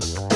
Yeah.